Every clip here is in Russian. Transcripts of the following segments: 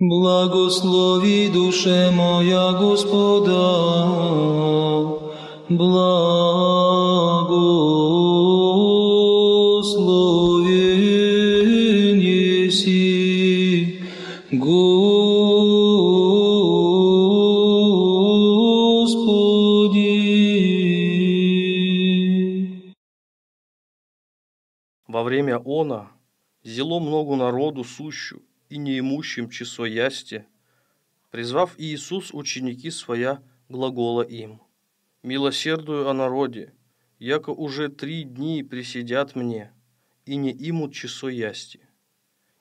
Благослови душе моя Господа, благословен еси, Господи. Во время она зело много народу сущу и неимущим часо ясти, призвав Иисус ученики своя глагола им. Милосердую о народе, яко уже три дни присидят мне, и не имут часо ясти.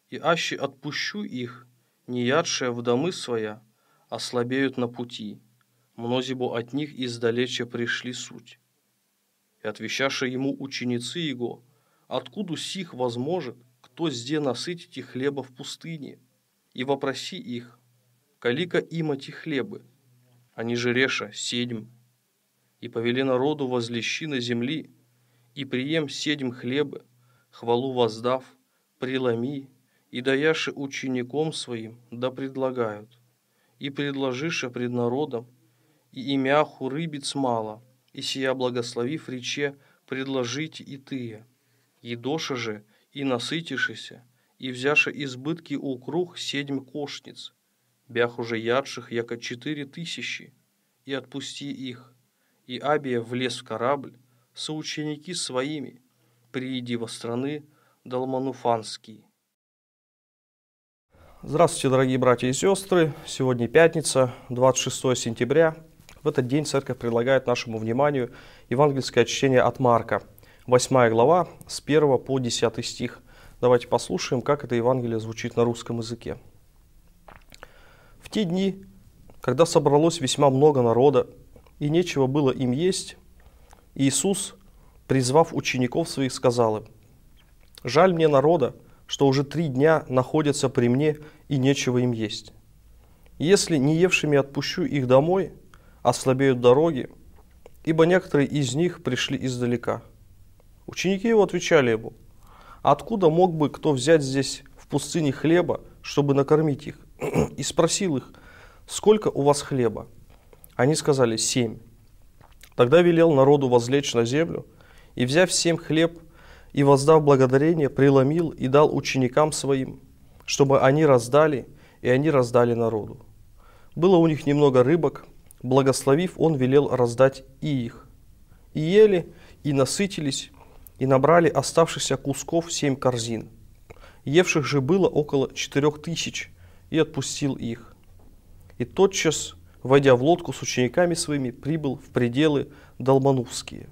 И аще отпущу их, не ядшая в домы своя, ослабеют на пути, мнозибо от них издалече пришли суть. И отвещаша ему ученицы его, откуда сих возможет, кто зде насытите хлеба в пустыне, и вопроси их, калика им эти хлебы, они же реша седьм, и повели народу возлещи на земли, и прием седьм хлебы, хвалу воздав, преломи, и даяши учеником своим, да предлагают, и предложиша пред народом, и имяху рыбиц мало, и сия благословив рече, предложите и тые. Едоша же, и насытишися, и взяша избытки у круг седьм кошниц, бях уже ядших, яко четыре тысячи, и отпусти их. И Абия влез в корабль, соученики своими, прииди во страны Далмануфанские. Здравствуйте, дорогие братья и сестры. Сегодня пятница, 26 сентября. В этот день церковь предлагает нашему вниманию евангельское чтение от Марка, 8 глава, с 1 по 10 стих. Давайте послушаем, как это Евангелие звучит на русском языке. В те дни, когда собралось весьма много народа, и нечего было им есть, Иисус, призвав учеников своих, сказал им, «Жаль мне народа, что уже три дня находятся при мне и нечего им есть. Если не евшими отпущу их домой, ослабеют дороги, ибо некоторые из них пришли издалека. Ученики его отвечали ему, откуда мог бы кто взять здесь в пустыне хлеба, чтобы накормить их? И спросил их, сколько у вас хлеба? Они сказали, семь. Тогда велел народу возлечь на землю, и, взяв семь хлеб, и воздав благодарение, преломил и дал ученикам своим, чтобы они раздали, и они раздали народу. Было у них немного рыбок, благословив, он велел раздать и их. И ели, и насытились, и набрали оставшихся кусков семь корзин. Евших же было около четырех тысяч, и отпустил их. И тотчас, войдя в лодку с учениками своими, прибыл в пределы Долмановские.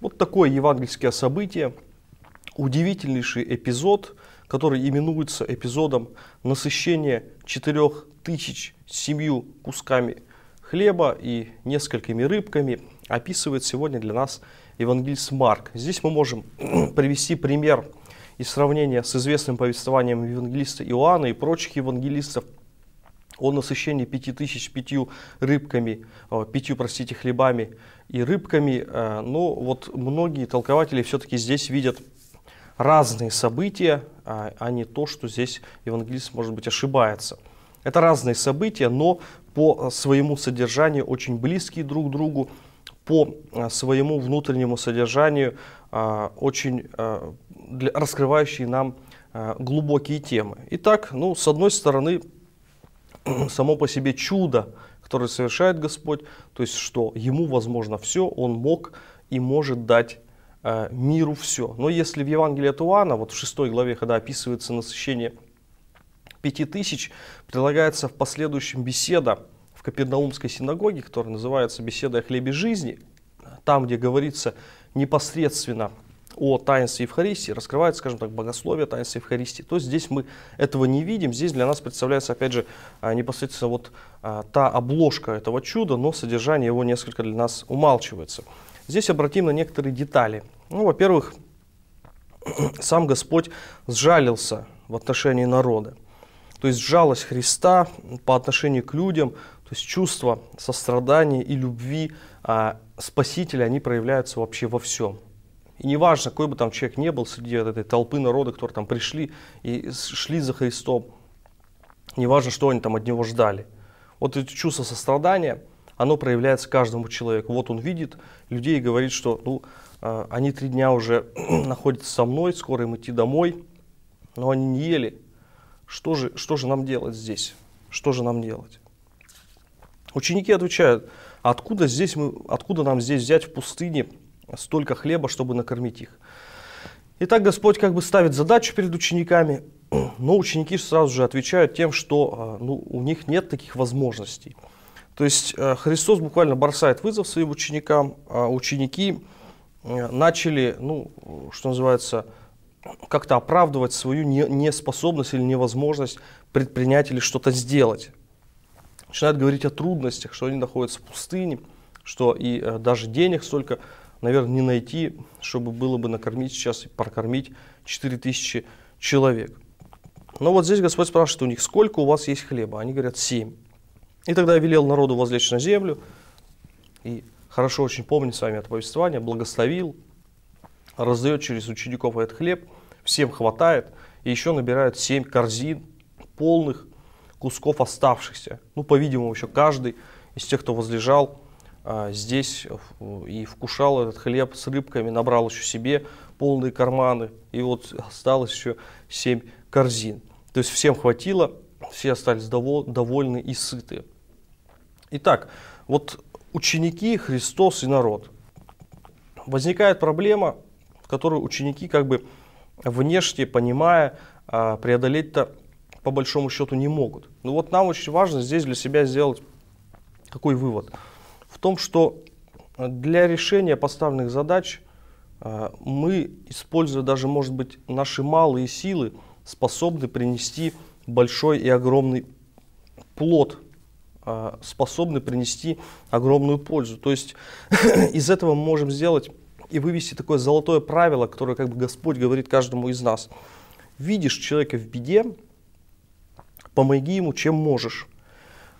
Вот такое евангельское событие – удивительнейший эпизод, который именуется эпизодом насыщения четырех тысяч семью кусками хлеба и несколькими рыбками, описывает сегодня для нас евангелист Марк. Здесь мы можем привести пример и сравнение с известным повествованием евангелиста Иоанна и прочих евангелистов о насыщении пяти тысяч пятью рыбками, э, пятью, простите, хлебами и рыбками. Э, но вот многие толкователи все-таки здесь видят разные события, а, а не то, что здесь евангелист, может быть, ошибается. Это разные события, но по своему содержанию очень близкие друг другу, по а, своему внутреннему содержанию а, очень раскрывающие нам глубокие темы. Итак, ну, с одной стороны, само по себе чудо, которое совершает Господь, то есть, что Ему возможно все, Он мог и может дать миру все. Но если в Евангелии от Иоанна, вот в 6 главе, когда описывается насыщение пяти тысяч, прилагается в последующем беседа в Капернаумской синагоге, которая называется «Беседа о хлебе жизни», там, где говорится непосредственно о таинстве Евхаристии, раскрывается, скажем так, богословие таинства Евхаристии, то здесь мы этого не видим. Здесь для нас представляется, опять же, э, непосредственно вот э, та обложка этого чуда, но содержание его несколько для нас умалчивается. Здесь обратим на некоторые детали. Ну, во-первых, сам Господь сжалился в отношении народа. То есть жалость Христа по отношению к людям, то есть чувство сострадания и любви а, Спасителя, они проявляются вообще во всем. И неважно, какой бы там человек не был среди этой толпы народа, которые там пришли и шли за Христом, неважно, что они там от него ждали. Вот это чувство сострадания, оно проявляется каждому человеку. Вот он видит людей и говорит, что ну, э, они три дня уже находятся со мной, скоро им идти домой, но они не ели. Что же, что же нам делать здесь? Что же нам делать? Ученики отвечают, откуда, здесь мы, откуда нам здесь взять в пустыне столько хлеба, чтобы накормить их? Итак, Господь как бы ставит задачу перед учениками, но ученики сразу же отвечают тем, что а, ну, у них нет таких возможностей. То есть э, Христос буквально бросает вызов своим ученикам, а ученики э, начали, ну, что называется, как-то оправдывать свою неспособность или невозможность предпринять или что-то сделать начинают говорить о трудностях, что они находятся в пустыне, что и э, даже денег столько, наверное, не найти, чтобы было бы накормить сейчас и прокормить 4000 человек. Но вот здесь Господь спрашивает у них, сколько у вас есть хлеба? Они говорят, семь. И тогда я велел народу возлечь на землю, и хорошо очень помню с вами это повествование, благословил, раздает через учеников этот хлеб, всем хватает, и еще набирают семь корзин полных кусков оставшихся. Ну, по-видимому, еще каждый из тех, кто возлежал а, здесь и вкушал этот хлеб с рыбками, набрал еще себе полные карманы. И вот осталось еще семь корзин. То есть всем хватило, все остались довол довольны и сыты. Итак, вот ученики, Христос и народ. Возникает проблема, которую ученики как бы внешне понимая, а, преодолеть-то по большому счету не могут. Ну вот нам очень важно здесь для себя сделать какой вывод? В том, что для решения поставленных задач э, мы, используя даже, может быть, наши малые силы, способны принести большой и огромный плод, э, способны принести огромную пользу. То есть из этого мы можем сделать и вывести такое золотое правило, которое как бы Господь говорит каждому из нас. Видишь человека в беде, помоги ему, чем можешь.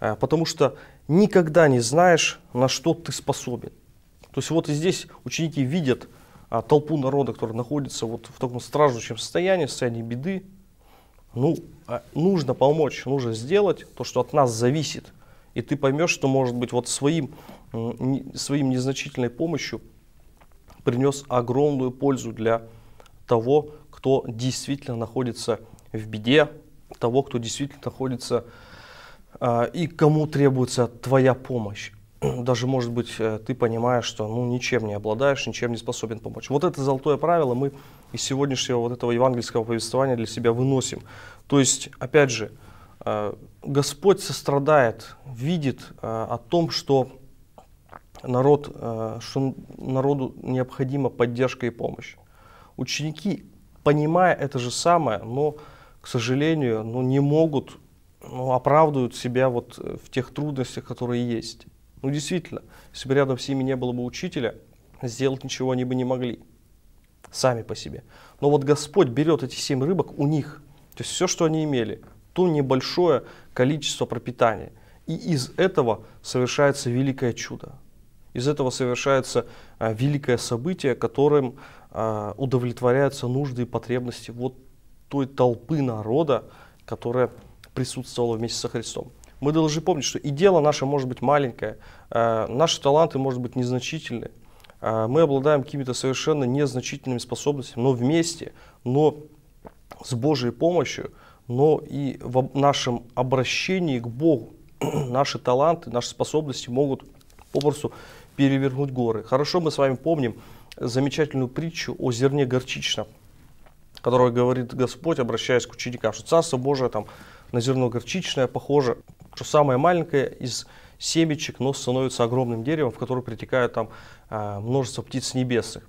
Э, потому что никогда не знаешь, на что ты способен. То есть вот и здесь ученики видят а, толпу народа, который находится вот в таком страждущем состоянии, в состоянии беды. Ну, а, нужно помочь, нужно сделать то, что от нас зависит. И ты поймешь, что, может быть, вот своим, своим незначительной помощью принес огромную пользу для того, кто действительно находится в беде, того, кто действительно находится а, и кому требуется твоя помощь. Даже, может быть, э, ты понимаешь, что ну, ничем не обладаешь, ничем не способен помочь. Вот это золотое правило мы из сегодняшнего вот этого евангельского повествования для себя выносим. То есть, опять же, э, Господь сострадает, видит э, о том, что народ, что народу необходима поддержка и помощь. Ученики, понимая это же самое, но к сожалению, ну, не могут, ну, оправдывают себя вот э, в тех трудностях, которые есть. Ну, действительно, если бы рядом с ними не было бы учителя, сделать ничего они бы не могли. Сами по себе. Но вот Господь берет эти семь рыбок у них, то есть все, что они имели, то небольшое количество пропитания. И из этого совершается великое чудо. Из этого совершается а, великое событие, которым а, удовлетворяются нужды и потребности вот той толпы народа, которая присутствовала вместе со Христом. Мы должны помнить, что и дело наше может быть маленькое, э, наши таланты может быть незначительны, мы обладаем какими-то совершенно незначительными способностями, но вместе, но с Божьей помощью, но и в нашем обращении к Богу наши таланты, наши способности могут попросту перевернуть горы. Хорошо мы с вами помним замечательную притчу о зерне горчичном которого говорит Господь, обращаясь к ученикам, что Царство Божие там на зерно горчичное похоже, что самое маленькое из семечек, но становится огромным деревом, в которое притекает там а, множество птиц небесных.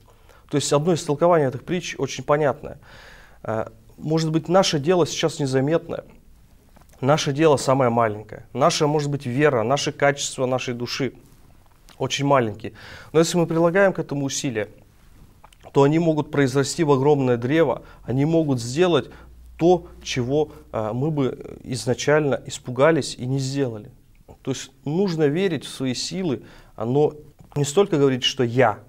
То есть одно из толкований этих притч очень понятное. А, может быть, наше дело сейчас незаметное, наше дело самое маленькое, наша, может быть, вера, наши качества нашей души очень маленькие. Но если мы прилагаем к этому усилия, то они могут произрасти в огромное древо, они могут сделать то, чего а, мы бы изначально испугались и не сделали. То есть нужно верить в свои силы, но не столько говорить, что я,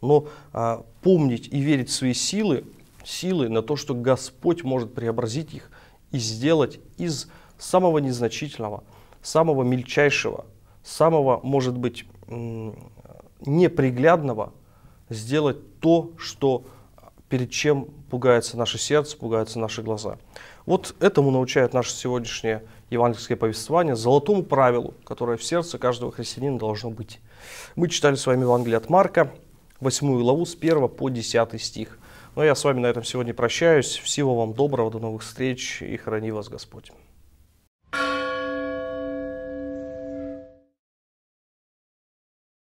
но а, помнить и верить в свои силы, силы на то, что Господь может преобразить их и сделать из самого незначительного, самого мельчайшего, самого, может быть, неприглядного сделать то, что перед чем пугается наше сердце, пугаются наши глаза. Вот этому научает наше сегодняшнее евангельское повествование, золотому правилу, которое в сердце каждого христианина должно быть. Мы читали с вами Евангелие от Марка, 8 главу с 1 по 10 стих. Но ну, я с вами на этом сегодня прощаюсь. Всего вам доброго, до новых встреч и храни вас Господь.